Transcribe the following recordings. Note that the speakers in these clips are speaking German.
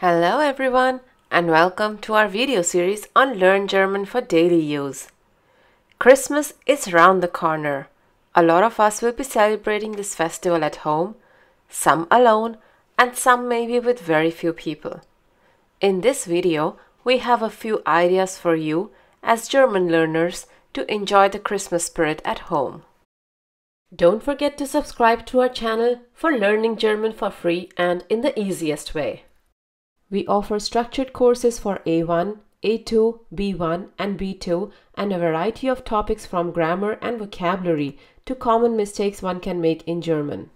Hello everyone and welcome to our video series on Learn German for daily use. Christmas is round the corner. A lot of us will be celebrating this festival at home, some alone and some maybe with very few people. In this video, we have a few ideas for you as German learners to enjoy the Christmas spirit at home. Don't forget to subscribe to our channel for learning German for free and in the easiest way. We offer structured courses for A1, A2, B1, and B2, and a variety of topics from grammar and vocabulary to common mistakes one can make in German.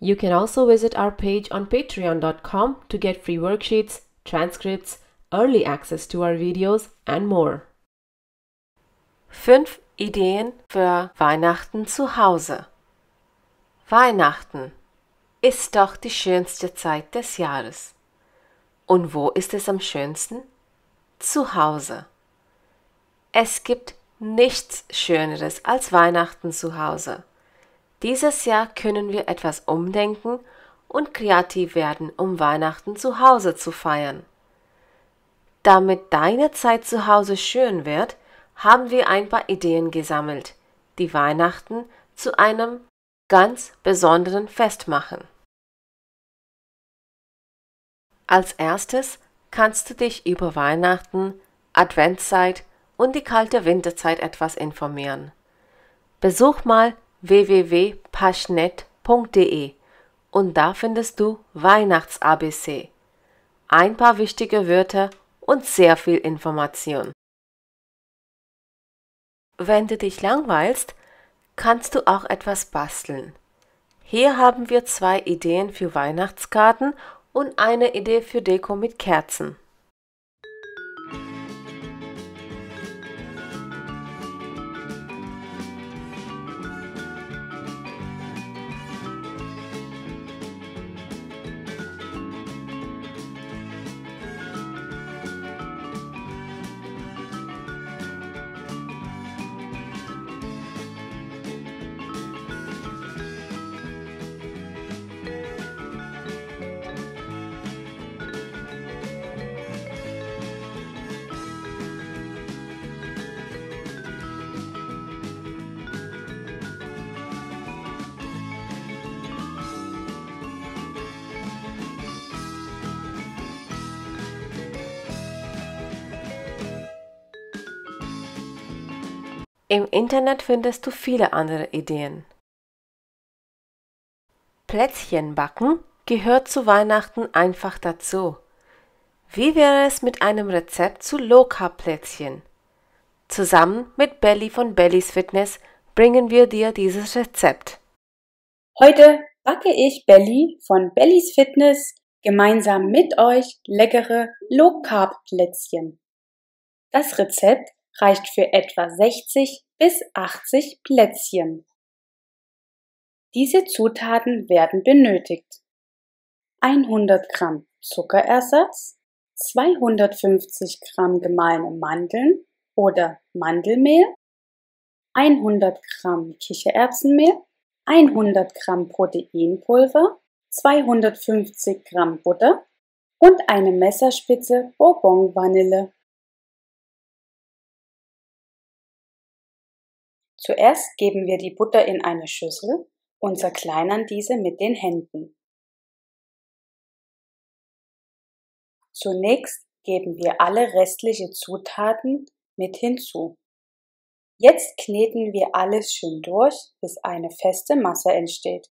You can also visit our page on patreon.com to get free worksheets, transcripts, early access to our videos, and more. 5 Ideen für Weihnachten zu Hause. Weihnachten ist doch die schönste Zeit des Jahres. Und wo ist es am schönsten? Zu Hause. Es gibt nichts Schöneres als Weihnachten zu Hause. Dieses Jahr können wir etwas umdenken und kreativ werden, um Weihnachten zu Hause zu feiern. Damit deine Zeit zu Hause schön wird, haben wir ein paar Ideen gesammelt, die Weihnachten zu einem ganz besonderen Fest machen. Als erstes kannst du dich über Weihnachten, Adventszeit und die kalte Winterzeit etwas informieren. Besuch mal www.paschnet.de und da findest du Weihnachts-ABC, ein paar wichtige Wörter und sehr viel Information. Wenn du dich langweilst, kannst du auch etwas basteln. Hier haben wir zwei Ideen für Weihnachtskarten und eine Idee für Deko mit Kerzen. Im Internet findest du viele andere Ideen. Plätzchen backen gehört zu Weihnachten einfach dazu. Wie wäre es mit einem Rezept zu Low Carb Plätzchen? Zusammen mit Belly von Bellys Fitness bringen wir dir dieses Rezept. Heute backe ich Belly von Bellys Fitness gemeinsam mit euch leckere Low Carb Plätzchen. Das Rezept reicht für etwa 60 bis 80 Plätzchen. Diese Zutaten werden benötigt. 100 Gramm Zuckerersatz, 250 Gramm gemahlene Mandeln oder Mandelmehl, 100 Gramm Kichererbsenmehl, 100 Gramm Proteinpulver, 250 Gramm Butter und eine Messerspitze Bourbon Vanille. Zuerst geben wir die Butter in eine Schüssel und zerkleinern diese mit den Händen. Zunächst geben wir alle restliche Zutaten mit hinzu. Jetzt kneten wir alles schön durch, bis eine feste Masse entsteht.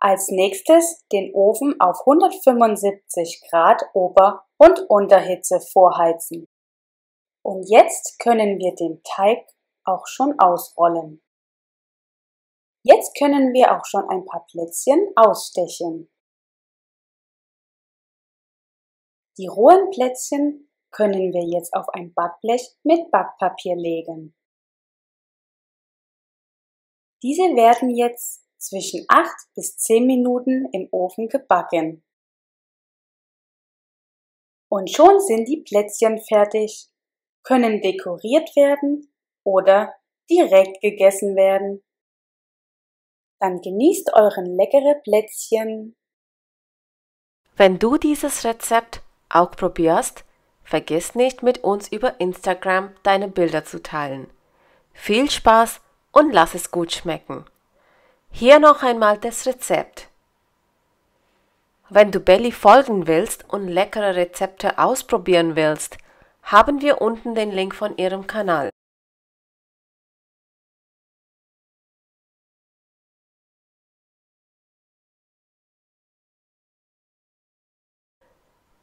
Als nächstes den Ofen auf 175 Grad Ober- und Unterhitze vorheizen. Und jetzt können wir den Teig auch schon ausrollen. Jetzt können wir auch schon ein paar Plätzchen ausstechen. Die rohen Plätzchen können wir jetzt auf ein Backblech mit Backpapier legen. Diese werden jetzt zwischen 8 bis 10 Minuten im Ofen gebacken. Und schon sind die Plätzchen fertig können dekoriert werden oder direkt gegessen werden. Dann genießt euren leckere Plätzchen Wenn du dieses Rezept auch probierst, vergiss nicht mit uns über Instagram deine Bilder zu teilen. Viel Spaß und lass es gut schmecken. Hier noch einmal das Rezept. Wenn du Belly folgen willst und leckere Rezepte ausprobieren willst, haben wir unten den Link von ihrem Kanal.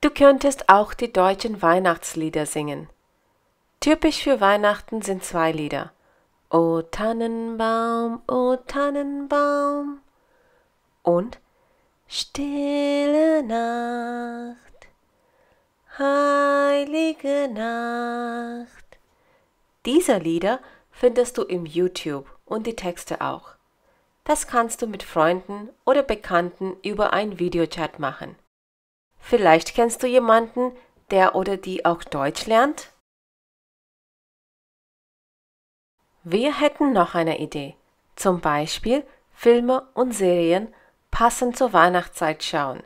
Du könntest auch die deutschen Weihnachtslieder singen. Typisch für Weihnachten sind zwei Lieder. O Tannenbaum, o Tannenbaum und Stille Nacht, heilige Nacht. Diese Lieder findest du im YouTube und die Texte auch. Das kannst du mit Freunden oder Bekannten über ein Videochat machen. Vielleicht kennst du jemanden, der oder die auch Deutsch lernt? Wir hätten noch eine Idee. Zum Beispiel Filme und Serien passend zur Weihnachtszeit schauen.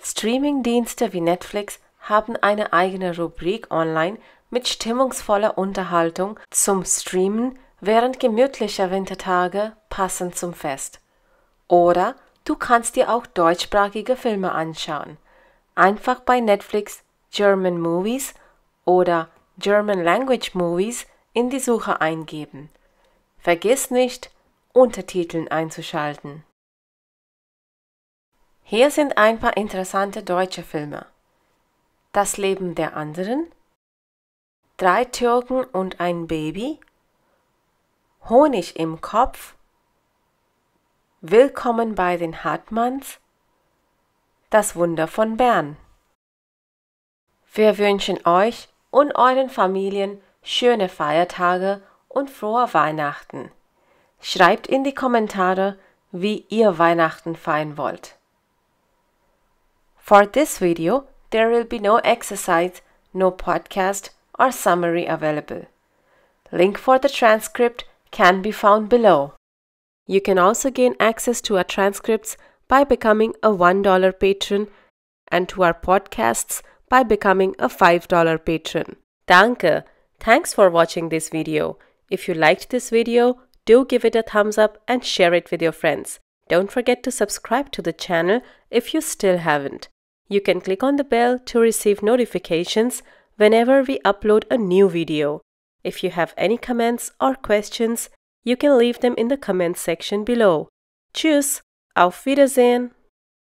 Streamingdienste wie Netflix haben eine eigene Rubrik online mit stimmungsvoller Unterhaltung zum Streamen während gemütlicher Wintertage passend zum Fest. Oder du kannst dir auch deutschsprachige Filme anschauen. Einfach bei Netflix German Movies oder German Language Movies in die Suche eingeben. Vergiss nicht, Untertiteln einzuschalten. Hier sind ein paar interessante deutsche Filme. Das Leben der anderen, Drei Türken und ein Baby, Honig im Kopf, Willkommen bei den Hartmanns, Das Wunder von Bern. Wir wünschen euch und euren Familien schöne Feiertage und frohe Weihnachten. Schreibt in die Kommentare, wie ihr Weihnachten feiern wollt. For this video, there will be no exercise, no podcast or summary available. Link for the transcript can be found below. You can also gain access to our transcripts by becoming a $1 patron and to our podcasts by becoming a $5 patron. Danke! Thanks for watching this video. If you liked this video, do give it a thumbs up and share it with your friends. Don't forget to subscribe to the channel if you still haven't. You can click on the bell to receive notifications whenever we upload a new video. If you have any comments or questions, you can leave them in the comment section below. Tschüss, auf Wiedersehen!